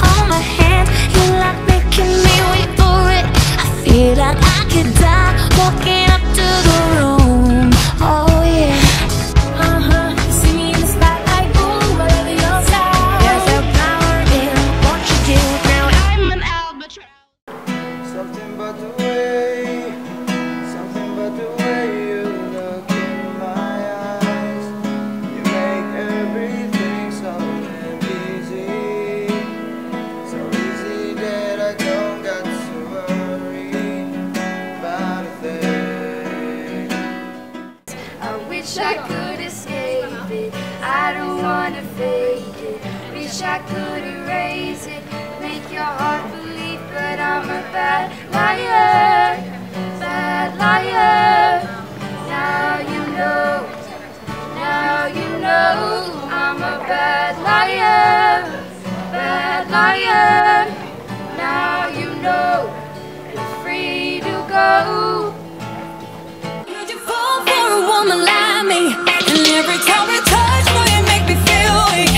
hold my hand. You like making me wait for it. I feel like I could die walking up to the room. I could escape it. I don't wanna fake it. Wish I could erase it. Make your heart believe, but I'm a bad liar. Bad liar. Now you know. Now you know. I'm a bad liar. Bad liar. Now you know. Free to go. Would you fall for a woman like me? And every time we touch, boy, you make me feel weak.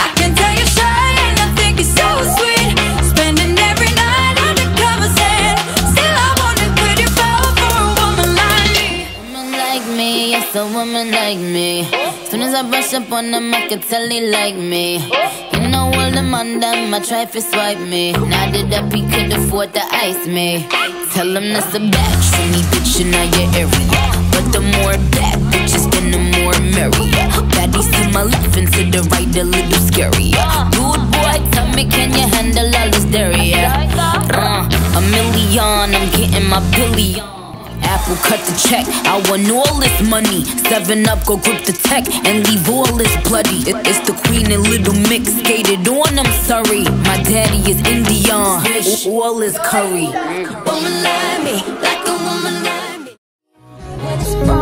I can tell you're shy and I think you're so sweet. Spending every night undercover still I wonder would you fall for a woman like me? woman like me, yes, a woman like me. Soon as I brush up on I can tell they like me. You know all them on them, I try to swipe me. Now that he could afford to ice me. Tell him that's a for me, bitch, in your area. But the more bad the more merrier. Baddies to my left and to the right, a little scarier. Dude, boy, tell me, can you handle all this dairy? Uh, a million, I'm getting my billion. Apple cut the check. I want all this money. Seven up, go grip the tech and leave all this bloody. It- it's the queen and Little Mix skated on. I'm sorry, my daddy is Indian. All is curry. Woman like me, like a woman like me.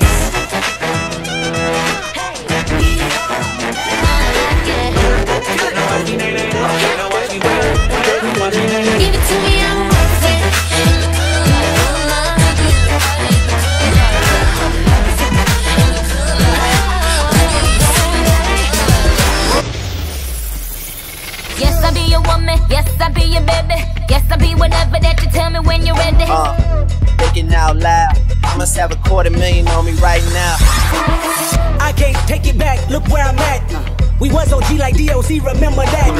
Yes, I be your baby. Yes, I be whatever that you tell me when you're ready. Uh, thinking out loud. I must have a quarter million on me right now. I can't take it back. Look where I'm at. We was OG like DOC. Remember that?